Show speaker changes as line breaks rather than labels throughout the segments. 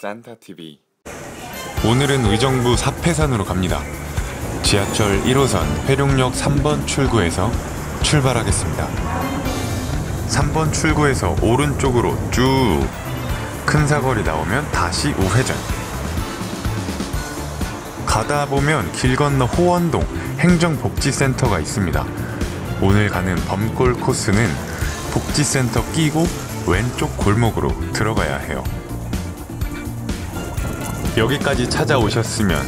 산타TV
오늘은 의정부 사패산으로 갑니다. 지하철 1호선 회룡역 3번 출구에서 출발하겠습니다. 3번 출구에서 오른쪽으로 쭉 큰 사거리 나오면 다시 우회전. 가다 보면 길 건너 호원동 행정복지센터가 있습니다. 오늘 가는 범골 코스는 복지센터 끼고 왼쪽 골목으로 들어가야 해요. 여기까지 찾아오셨으면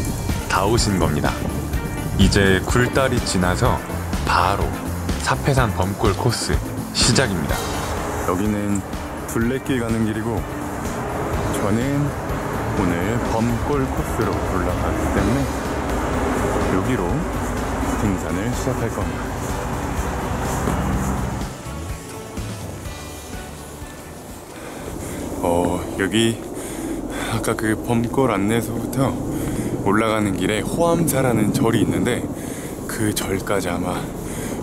다 오신 겁니다. 이제 굴다리 지나서 바로 사패산 범골 코스 시작입니다.
여기는 둘레길 가는 길이고 저는 오늘 범골 코스로 올라가기 때문에 여기로 등산을 시작할 겁니다. 어, 여기 아까 그 범골 안내소부터 올라가는 길에 호암사라는 절이 있는데 그 절까지 아마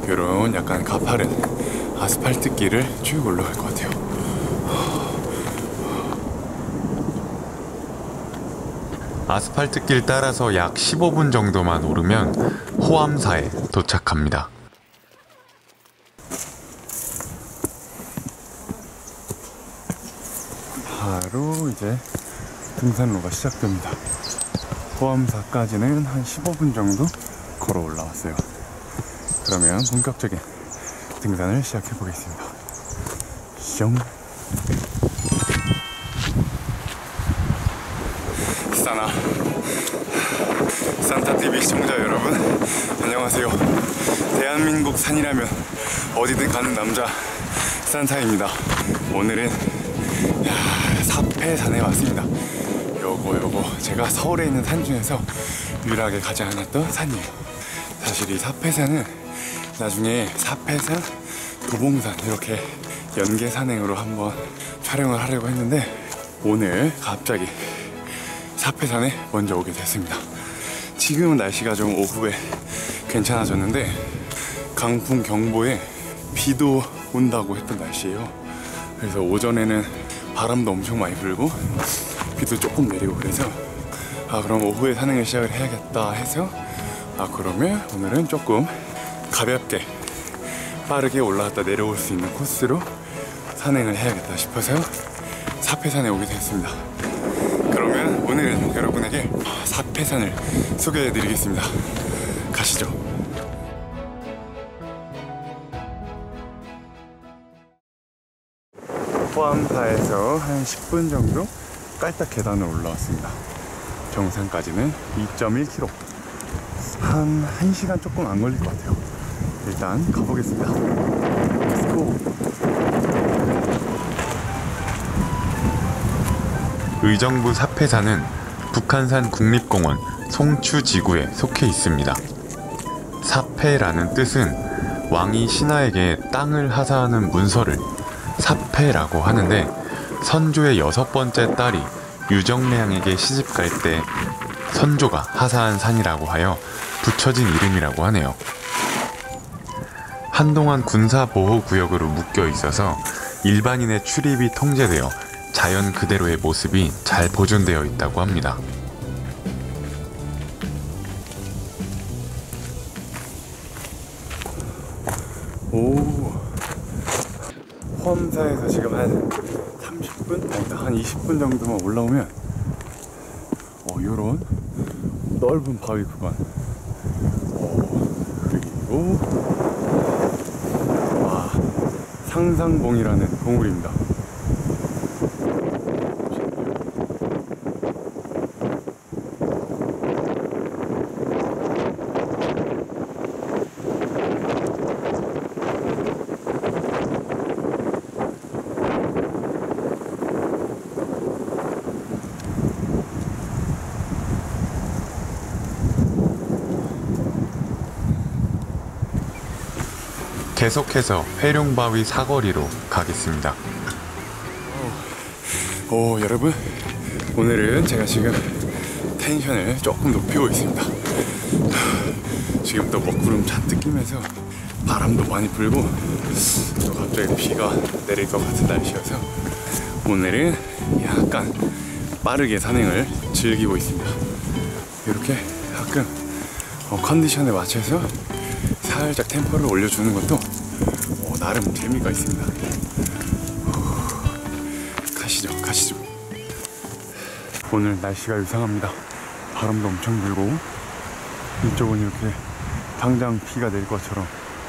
이런 약간 가파른 아스팔트 길을 쭉 올라갈 것 같아요.
아스팔트 길 따라서 약 15분 정도만 오르면 호암사에 도착합니다.
바로 이제 등산로가 시작됩니다. 호암사까지는 한 15분 정도 걸어 올라왔어요. 그러면 본격적인 등산을 시작해 보겠습니다. 숑. 사나 산타TV 시청자 여러분 안녕하세요. 대한민국 산이라면 어디든 가는 남자 산타입니다. 오늘은 야, 사패산에 왔습니다. 요거 요거 제가 서울에 있는 산 중에서 유일하게 가지 않았던 산이에요. 사실 이 사패산은 나중에 사패산, 도봉산 이렇게 연계 산행으로 한번 촬영을 하려고 했는데 오늘 갑자기 사패산에 먼저 오게 됐습니다. 지금은 날씨가 좀 오후에 괜찮아졌는데 강풍 경보에 비도 온다고 했던 날씨예요. 그래서 오전에는 바람도 엄청 많이 불고 비도 조금 내리고 그래서 아 그럼 오후에 산행을 시작을 해야겠다 해서 아 그러면 오늘은 조금 가볍게 빠르게 올라갔다 내려올 수 있는 코스로 산행을 해야겠다 싶어서 사패산에 오게 됐습니다. 그러면 오늘은 여러분에게 사패산을 소개해 드리겠습니다. 가시죠. 포암사에서 한 10분 정도 깔딱 계단을 올라왔습니다. 정상까지는 2.1km. 한 1시간 조금 안 걸릴 것 같아요. 일단 가보겠습니다.
의정부 사패산은 북한산 국립공원 송추지구에 속해 있습니다. 사패라는 뜻은 왕이 신하에게 땅을 하사하는 문서를 사패라고 하는데 선조의 여섯 번째 딸이 유정래양에게 시집 갈 때 선조가 하사한 산이라고 하여 붙여진 이름이라고 하네요. 한동안 군사보호구역으로 묶여 있어서 일반인의 출입이 통제되어 자연 그대로의 모습이 잘 보존되어 있다고 합니다.
오. 험사에서 지금 한 30분? 아니, 한 20분 정도만 올라오면 어, 요런 넓은 바위 구간. 어, 그리고 와, 상상봉이라는 봉우리입니다.
계속해서 회룡바위 사거리로 가겠습니다.
오 여러분 오늘은 제가 지금 텐션을 조금 높이고 있습니다 지금 또 먹구름 잔뜩 끼면서 바람도 많이 불고 또 갑자기 비가 내릴 것 같은 날씨여서 오늘은 약간 빠르게 산행을 즐기고 있습니다. 이렇게 가끔 어, 컨디션에 맞춰서 살짝 템포를 올려주는 것도 어, 나름 재미가 있습니다. 후, 가시죠, 가시죠. 오늘 날씨가 이상합니다. 바람도 엄청 불고 이쪽은 이렇게 당장 비가 내릴 것처럼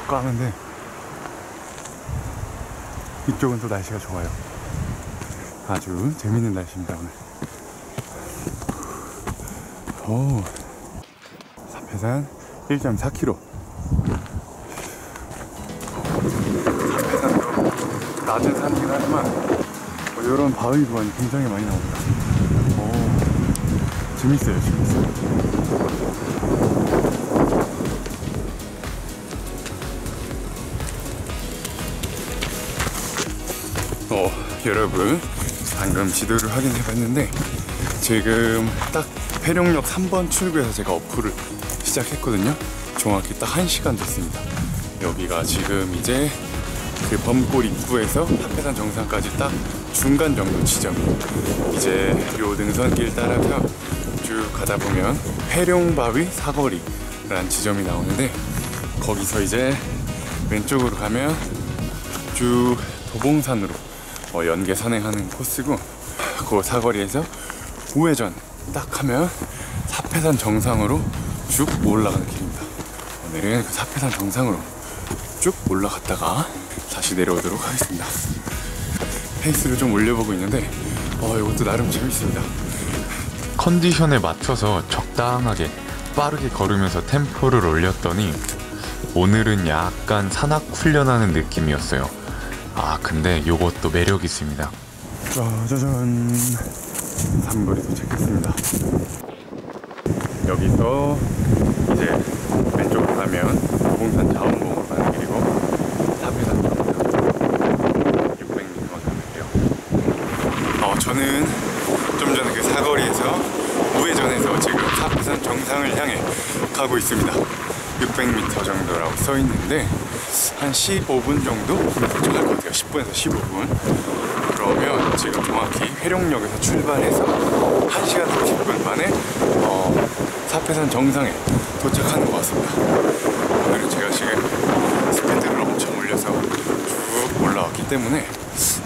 까는데 이쪽은 또 날씨가 좋아요. 아주 재밌는 날씨입니다 오늘. 오, 사패산 1.4km. 낮은 산이긴 하지만 뭐 이런 바위 구간이 굉장히 많이 나옵니다. 오, 재밌어요, 재밌어요. 어, 여러분 방금 지도를 확인해 봤는데 지금 딱 회룡역 3번 출구에서 제가 어플을 시작했거든요 정확히 딱 1시간 됐습니다 여기가 지금 이제 그 범골 입구에서 합해산 정상까지 딱 중간 정도 지점이에요 이제 요 능선길 따라서 쭉 가다 보면 회룡바위 사거리라는 지점이 나오는데 거기서 이제 왼쪽으로 가면 쭉 도봉산으로 어, 연계 산행하는 코스고 그 사거리에서 우회전 딱 하면 사패산 정상으로 쭉 올라가는 길입니다. 오늘은 그 사패산 정상으로 쭉 올라갔다가 다시 내려오도록 하겠습니다. 페이스를 좀 올려보고 있는데 어, 이것도 나름 재밌습니다.
컨디션에 맞춰서 적당하게 빠르게 걸으면서 템포를 올렸더니 오늘은 약간 산악 훈련하는 느낌이었어요. 아 근데 요것도 매력 있습니다.
짜자잔 삼거리 도착했습니다 여기서 이제 왼쪽으로 가면 도봉산 자원봉으로 가는 길이고 사패산 정상 600m만 가면 돼요 어, 저는 좀 전에 그 사거리에서 우회전해서 지금 사패산 정상을 향해 가고 있습니다 600m 정도라고 써 있는데 한 15분 정도 도착할 것 같아요 10분에서 15분 그러면 지금 정확히 회룡역에서 출발해서 1시간 30분 만에 어, 사패산 정상에 도착하는 것 같습니다. 오늘은 제가 지금 스피드를 엄청 올려서 쭉 올라왔기 때문에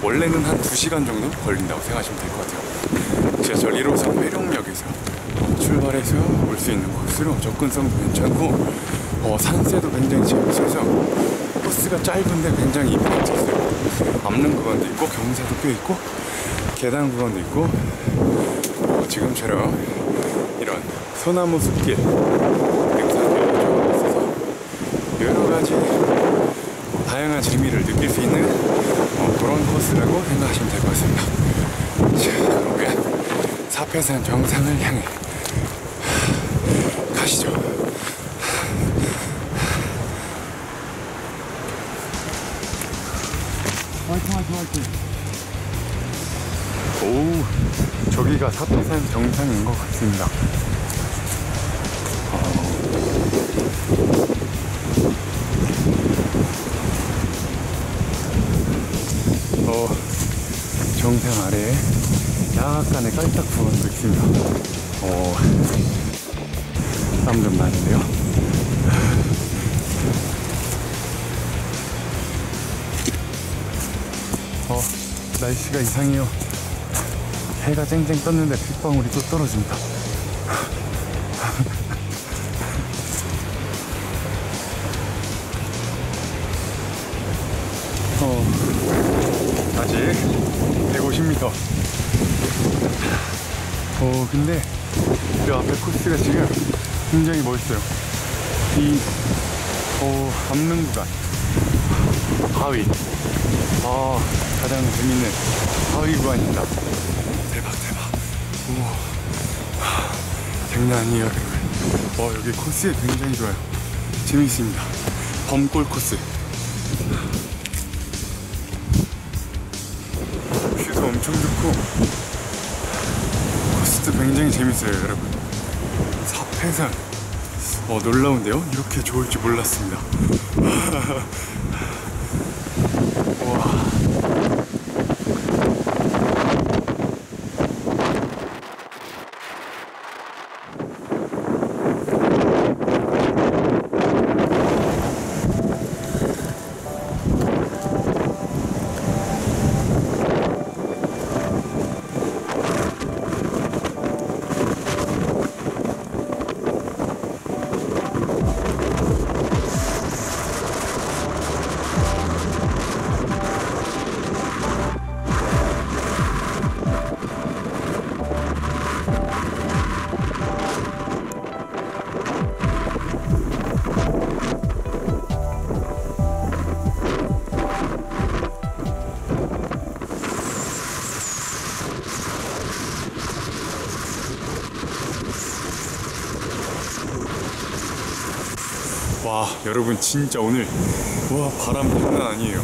원래는 한 2시간 정도 걸린다고 생각하시면 될 것 같아요. 지하철 1호선 회룡역에서 출발해서 올 수 있는 코스로 접근성도 괜찮고 어, 산세도 굉장히 재밌어서 코스가 짧은데 굉장히 이펙트 있어요. 앞는 구간도 있고 경사도 꽤 있고 계단 구간도 있고 어, 지금처럼 이런 소나무 숲길 등산길도 좀 있어서 여러 가지 다양한 재미를 느낄 수 있는 어, 그런 코스라고 생각하시면 될 것 같습니다. 자, 그러면 사패산 정상을 향해 가시죠. 화이팅 화이팅 화이팅 오 저기가 사패산 정상인 것 같습니다 어, 정상 아래에 약간의 깔딱 구간도 있습니다 어, 땀 좀 나는데요 어, 날씨가 이상해요. 해가 쨍쨍 떴는데 빗방울이 또 떨어집니다. 어, 아직 150m. 어, 근데 그 앞에 코스가 지금 굉장히 멋있어요. 이, 어, 남는 구간. 바위. 아, 가장 재밌는 바위 구간입니다. 대박, 대박. 오, 하, 장난 아니에요, 여러분. 어, 여기 코스 굉장히 좋아요. 재밌습니다. 범골 코스. 뷰도 엄청 좋고, 코스도 굉장히 재밌어요, 여러분. 사패산. 어, 놀라운데요? 이렇게 좋을 줄 몰랐습니다. 와. 여러분 진짜 오늘 와 바람 장난 아니에요.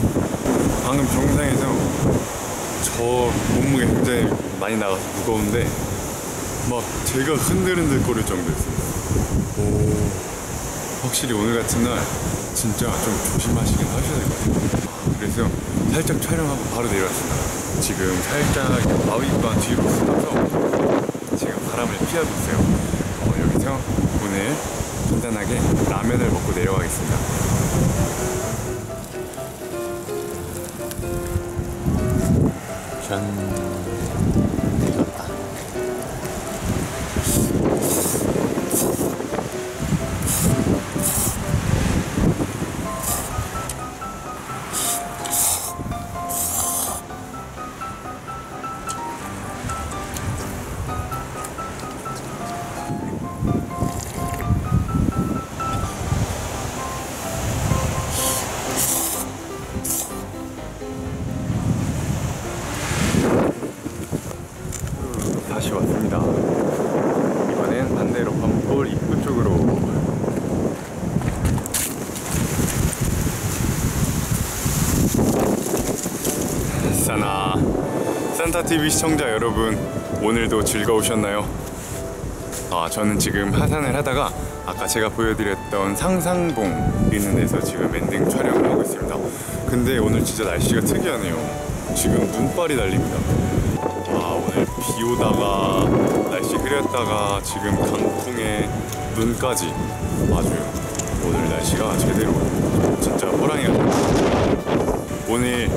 방금 정상에서 저 몸무게 굉장히 많이 나가서 무거운데 막 제가 흔들흔들 거릴 정도였어요. 오 확실히 오늘 같은 날 진짜 좀 조심하시긴 하셔야 될 것 같아요. 그래서 살짝 촬영하고 바로 내려왔습니다. 지금 살짝 바위바 뒤로 숨어서 지금 바람을 피하고 있어요. 어, 여기서 오늘 간단하게 라면을 먹고 내려가겠습니다.
짠.
산타 TV 시청자 여러분 오늘도 즐거우셨나요? 아 저는 지금 하산을 하다가 아까 제가 보여드렸던 상상봉 있는 데서 지금 엔딩 촬영을 하고 있습니다. 근데 오늘 진짜 날씨가 특이하네요. 지금 눈발이 날립니다. 아 오늘 비 오다가 날씨 흐렸다가 지금 강풍에 눈까지 아주 오늘 날씨가 제대로 진짜 호랑이가 됐어요. 오늘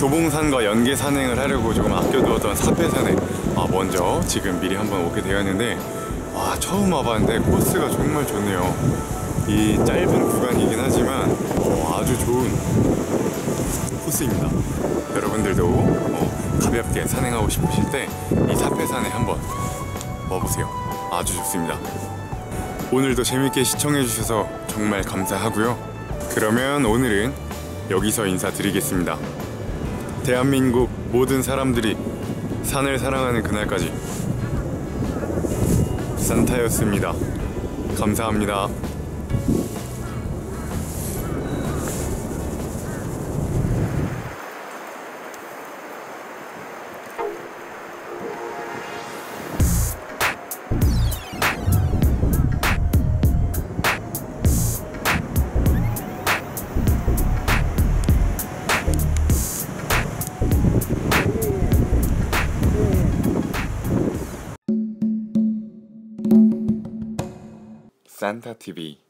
도봉산과 연계 산행을 하려고 조금 아껴두었던 사패산에 아 먼저 지금 미리 한번 오게 되었는데 와 처음 와봤는데 코스가 정말 좋네요 이 짧은 구간이긴 하지만 어, 아주 좋은 코스입니다. 여러분들도 어, 가볍게 산행하고 싶으실 때 이 사패산에 한번 와보세요. 아주 좋습니다. 오늘도 재밌게 시청해주셔서 정말 감사하고요. 그러면 오늘은 여기서 인사드리겠습니다. 대한민국 모든 사람들이 산을 사랑하는 그날까지 산타였습니다. 감사합니다. 산타 TV